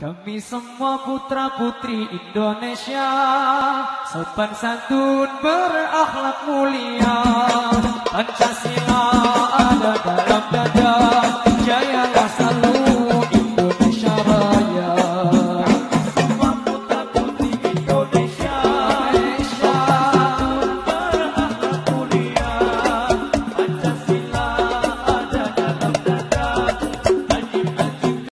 Kami semua putra putri Indonesia Sopan santun berakhlak mulia. Pancasila